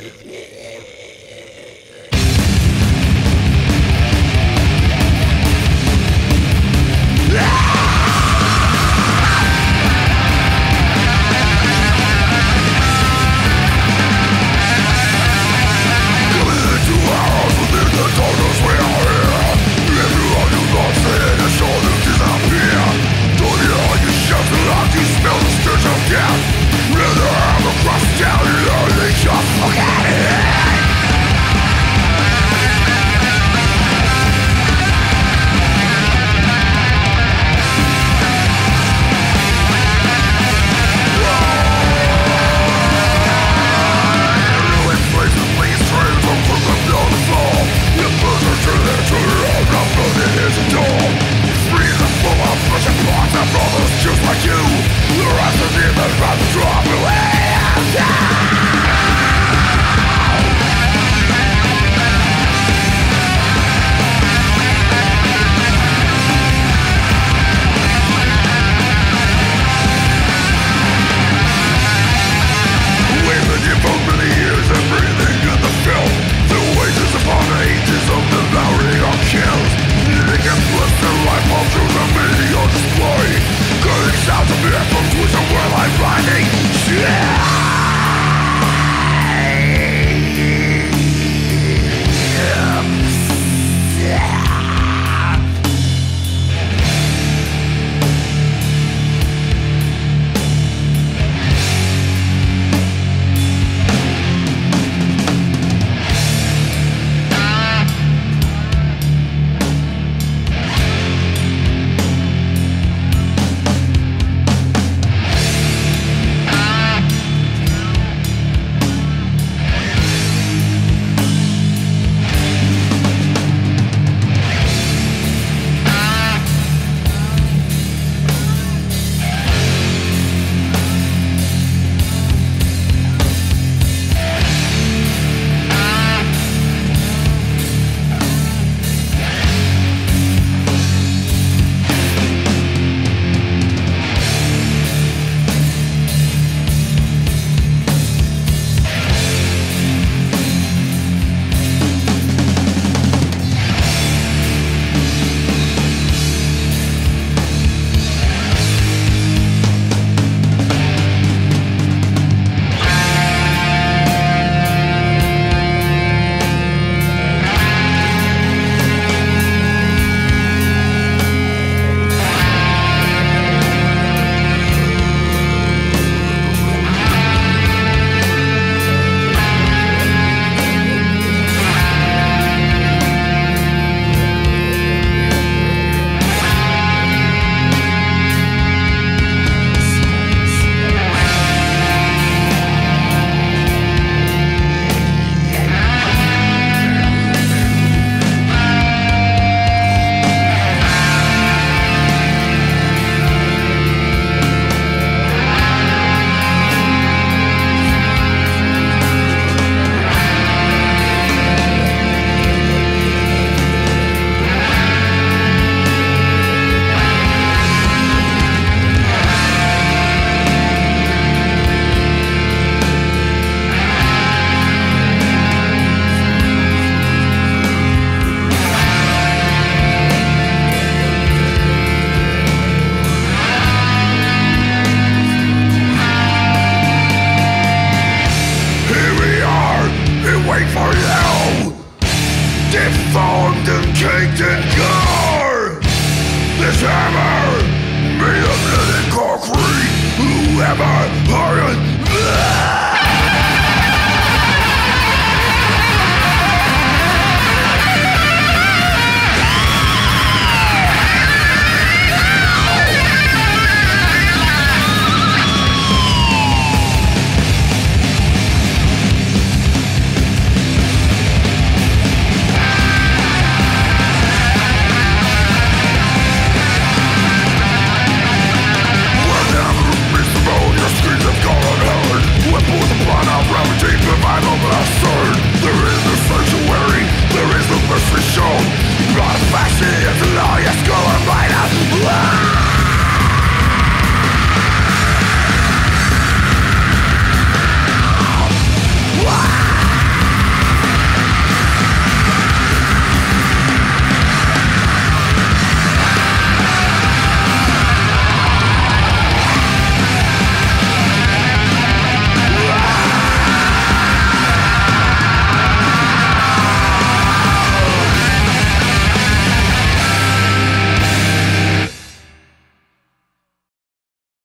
Yeah. you Deformed and caked in gore This hammer Made of living concrete Whoever hardened